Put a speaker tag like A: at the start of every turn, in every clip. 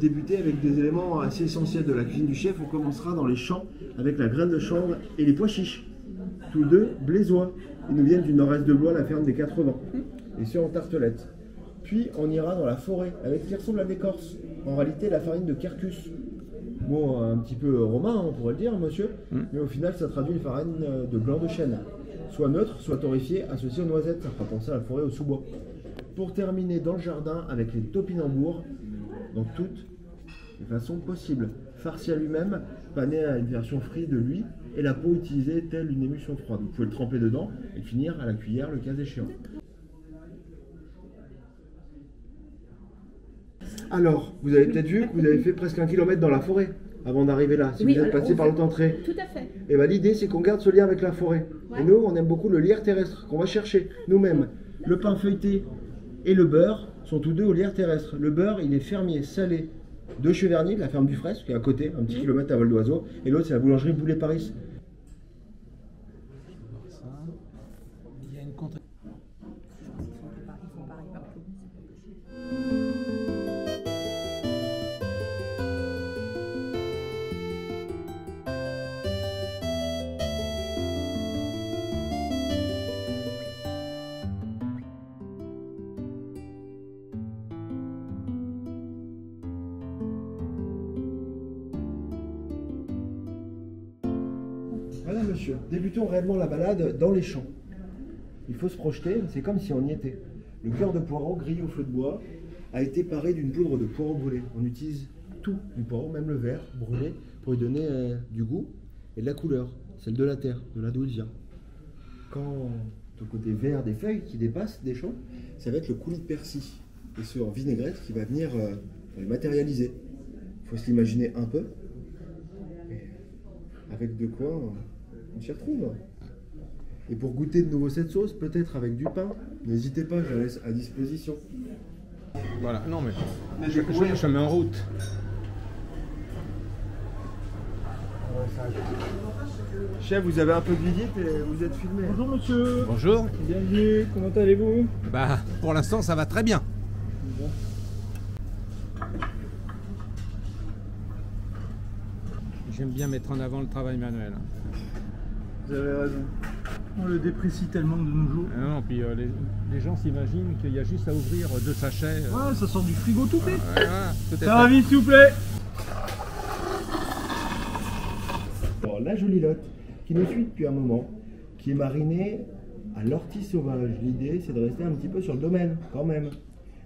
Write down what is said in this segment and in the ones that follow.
A: débuter avec des éléments assez essentiels de la cuisine du chef. On commencera dans les champs avec la graine de chanvre et les pois chiches. Tous deux blésois. Ils nous viennent du nord-est de Blois, la ferme des 80. Et ceux en tartelette. Puis on ira dans la forêt avec ce qui ressemble à l'écorce. En réalité, la farine de Quercus. Bon, un petit peu romain, on pourrait le dire, monsieur. Mais au final, ça traduit une farine de blanc de chêne. Soit neutre, soit torréfiée, associée aux noisettes. Ça fera penser à la forêt au sous-bois. Pour terminer dans le jardin avec les topinambours, dans toutes les façons possibles. Farci à lui-même, pané à une version frite de lui, et la peau utilisée telle une émulsion froide. Vous pouvez le tremper dedans et finir à la cuillère le cas échéant. Alors, vous avez peut-être vu que vous avez fait presque un kilomètre dans la forêt avant d'arriver là, si
B: Oui,
A: vous êtes
B: alors,
A: passé par
B: fait-
A: l'autre entrée.
B: Tout à fait.
A: Et ben l'idée c'est qu'on garde ce lien avec la forêt.
B: Ouais.
A: Et nous, on aime beaucoup le lierre terrestre qu'on va chercher nous-mêmes. Le pain feuilleté et le beurre sont tous deux au lierre terrestre. Le beurre, il est fermier salé de Cheverny, de la ferme du Fresque, qui est à côté, un petit
B: Mhm.
A: kilomètre à vol d'oiseau. Et l'autre, c'est la boulangerie Boulet Paris. Voilà, monsieur. Débutons réellement la balade dans les champs. Il faut se projeter, c'est comme si on y était. Le cœur de poireau grillé au feu de bois a été paré d'une poudre de poireau brûlé. On utilise tout du poireau, même le vert brûlé, pour lui donner euh, du goût et de la couleur, celle de la terre, de là d'où. Quand au côté vert des feuilles qui dépassent des champs, ça va être le coulis de persil. Et ce vinaigrette qui va venir euh, le matérialiser. Il faut se l'imaginer un peu. Avec de quoi on s'y retrouve. Et pour goûter de nouveau cette sauce, peut-être avec du pain, n'hésitez pas, je la laisse à disposition.
C: Voilà, non mais,
A: Mais
C: je,
A: je-
C: je mets en route.
A: Chef, vous avez un peu de visite et vous êtes filmé.
D: Bonjour monsieur,
C: Bonjour.
D: bienvenue, comment allez-vous?
C: Bah, pour l'instant, ça va très bien. J'aime bien mettre en avant le travail manuel.
A: Vous avez raison.
D: On le déprécie tellement de nos jours.
C: Ah Non, puis euh, les, les gens s'imaginent qu'il y a juste à ouvrir deux sachets. euh,
D: Ouais, ça sort du frigo tout fait.
C: ouais, voilà, tout est
D: Ça va vite s'il vous plaît
A: Alors, la jolie lotte qui nous suit depuis un moment, qui est marinée à l'ortie sauvage. L'idée, c'est de rester un petit peu sur le domaine, quand même.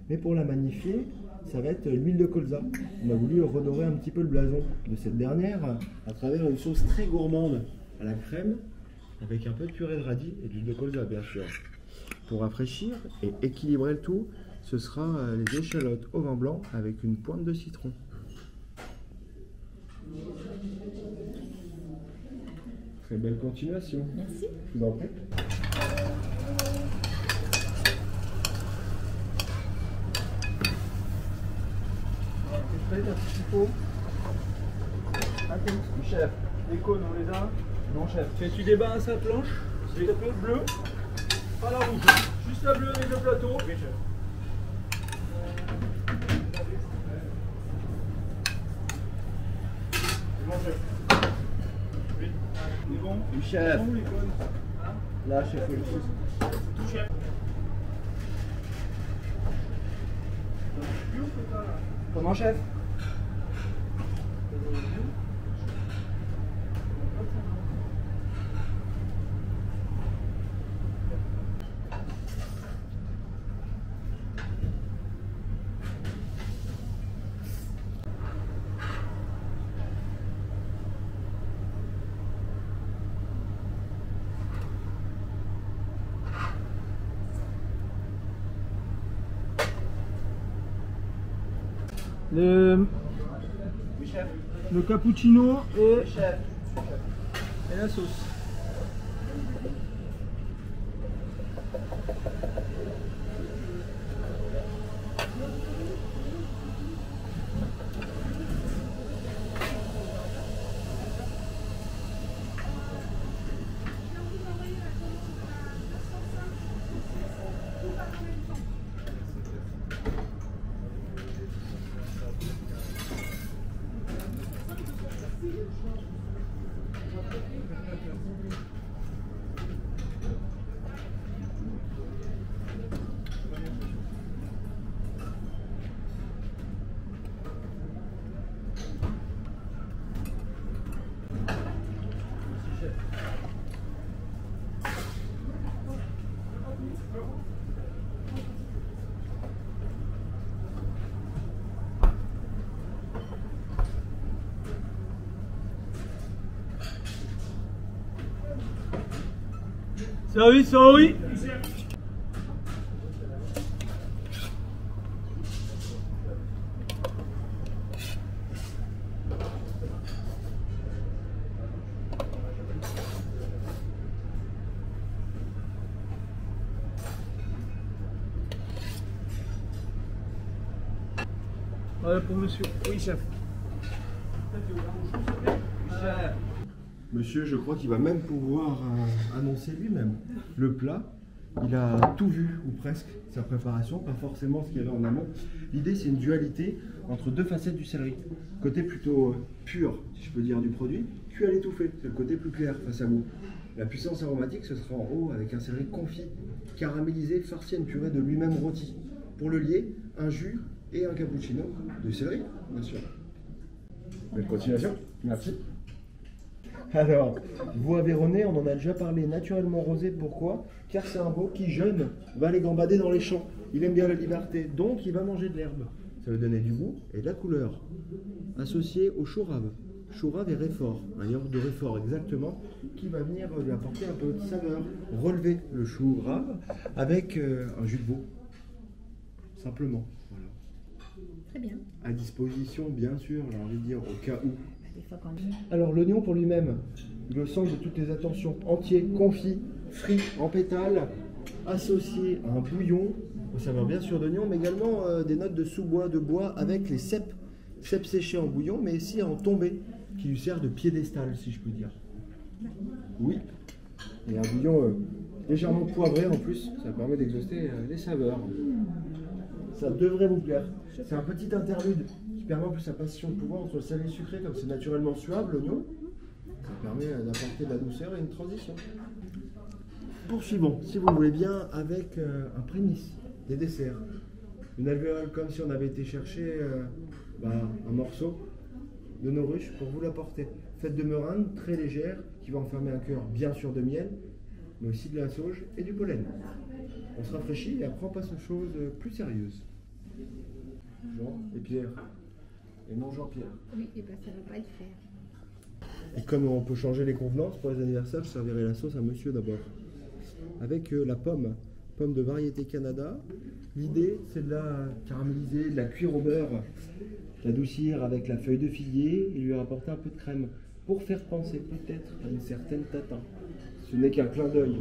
A: Mais pour la magnifier, ça va être l'huile de colza. On a voulu redorer un petit peu le blason de cette dernière à travers une sauce très gourmande à la crème, avec un peu de purée de radis et d'huile de colza, bien sûr. Pour rafraîchir et équilibrer le tout, ce sera euh, les échalotes au vin blanc avec une pointe de citron. Très belle continuation.
B: Merci.
A: Je vous en prie.
D: Un chef, les cônes on les a Non chef. Fais-tu des bains à sa planche S'il te plaît, bleu. Pas la rouge. Juste la bleue et le plateau. Oui chef. C'est bon chef. Bon, les cônes.
A: Là, chef, faut le
D: Chef.
A: Comment, chef?
D: Le,
A: Oui, chef.
D: Le cappuccino et, la sauce. Service, Henri Voilà pour monsieur. Oui, chef.
A: Monsieur, je crois qu'il va même pouvoir euh, annoncer lui-même le plat. Il a tout vu, ou presque, sa préparation, pas forcément ce qu'il y avait en amont. L'idée, c'est une dualité entre deux facettes du céleri. Côté plutôt euh, pur, si je peux dire, du produit, cuit à l'étouffée, c'est le côté plus clair face à vous. La puissance aromatique, ce sera en haut avec un céleri confit, caramélisé, farci à une purée de lui-même rôti. Pour le lier, un jus et un cappuccino de céleri, bien sûr. Belle continuation. Merci. Alors, vous Aveyronais, on en a déjà parlé, naturellement rosé, pourquoi? Car c'est un beau qui, jeune, va aller gambader dans les champs. Il aime bien la liberté, donc il va manger de l'herbe. Ça va donner du goût et de la couleur. Associé au chourave. Chourave et réfort, un yaourt de réfort exactement, qui va venir lui apporter un peu de saveur. Relever le chourave avec euh, un jus de veau. Simplement. Voilà.
B: Très bien.
A: À disposition, bien sûr, j'ai envie de dire, au cas où.
B: Des
A: Alors l'oignon pour lui-même, le sang de toutes les attentions, entier, confit, frit, en pétales, associé à un bouillon, au saveur bien sûr d'oignon, mais également euh, des notes de sous-bois, de bois avec les cèpes, cèpes séchés en bouillon, mais aussi en tombé, qui lui sert de piédestal, si je peux dire. Oui, et un bouillon euh, légèrement poivré en plus, ça permet d'exhauster euh, les saveurs. Ça devrait vous plaire. C'est un petit interlude permet plus la passation de pouvoir entre le salé et sucré, comme c'est naturellement suave, l'oignon. Ça permet euh, d'apporter de la douceur et une transition. Poursuivons, si vous voulez bien, avec euh, un prémisse, des desserts. Une alvéole comme si on avait été chercher euh, bah, un morceau de nos ruches pour vous l'apporter. Faite de meringue très légère qui va enfermer un cœur bien sûr de miel, mais aussi de la sauge et du pollen. On se rafraîchit et après on passe aux choses plus sérieuses. Jean et Pierre. Et non Jean-Pierre.
B: Oui, et ben ça va pas le faire.
A: Et comme on peut changer les convenances pour les anniversaires, je servirai la sauce à monsieur d'abord. Avec euh, la pomme, pomme de variété Canada. L'idée, c'est de la caraméliser, de la cuire au beurre, de l'adoucir avec la feuille de figuier et lui rapporter un peu de crème pour faire penser peut-être à une certaine tatin. Ce n'est qu'un clin d'œil.